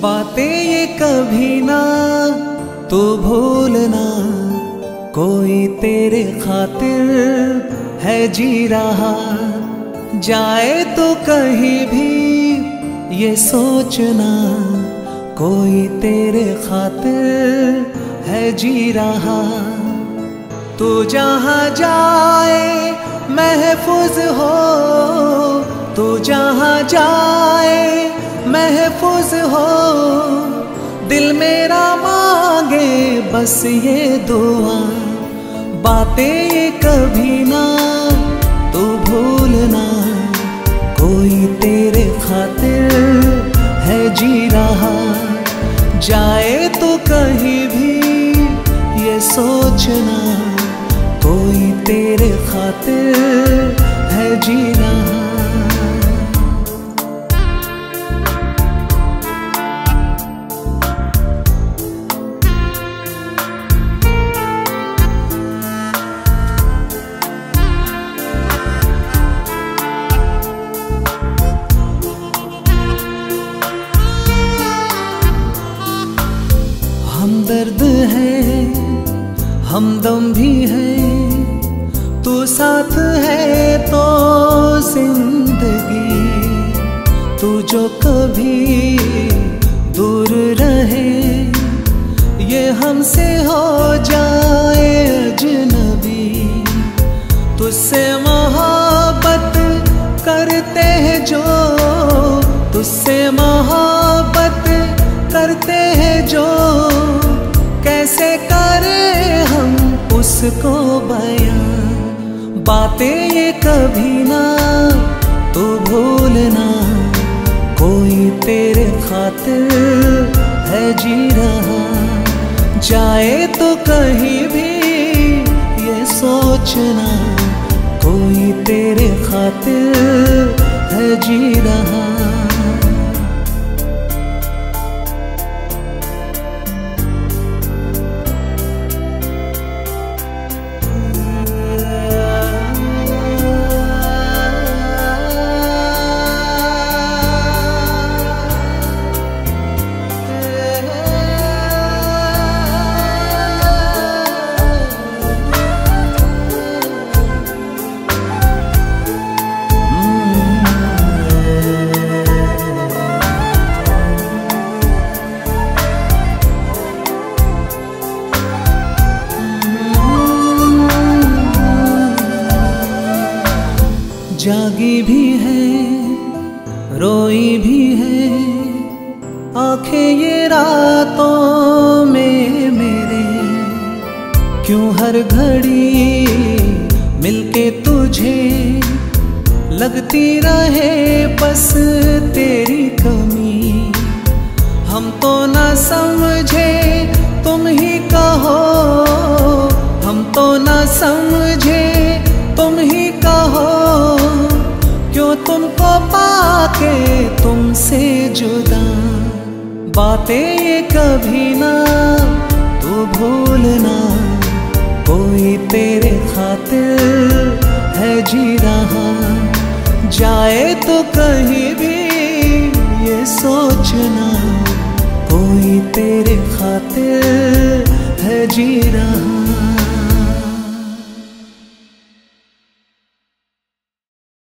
बातें ये कभी ना, तू भूलना। कोई तेरे खातिर है जी रहा। जाए तो कहीं भी ये सोचना। कोई तेरे खातिर है जी रहा। तू जहाँ जाए महफूज हो, तू जहाँ जाए बस ये दुआ, बातें कभी ना, तू भूलना। कोई तेरे खातिर है जी रहा, जाए तो कहीं भी ये सोचना। कोई तेरे खातिर है जी रहा। हमदर्द है हम दम भी है, तू साथ है तो ज़िंदगी। तू जो कभी दूर रहे, ये हमसे हो उसको बयां। बातें ये कभी ना, तू भूलना कोई तेरे खातिर है जी रहा। जाए तो कहीं भी ये सोचना कोई तेरे खातिर है जी रहा। जागी भी है, रोई भी है। आँखें ये रातों में मेरे। क्यों हर घड़ी मिलके तुझे लगती रहे बस तेरी कमी? हम तो ना समझे, तुम ही कहो। हम तो ना समझे, तुम ही पाके तुमसे जुदा। बातें कभी ना, तू भूलना। कोई तेरे खातिर है जी रहा। जाए तो कहीं भी ये सोचना। कोई तेरे खातिर है जी रहा।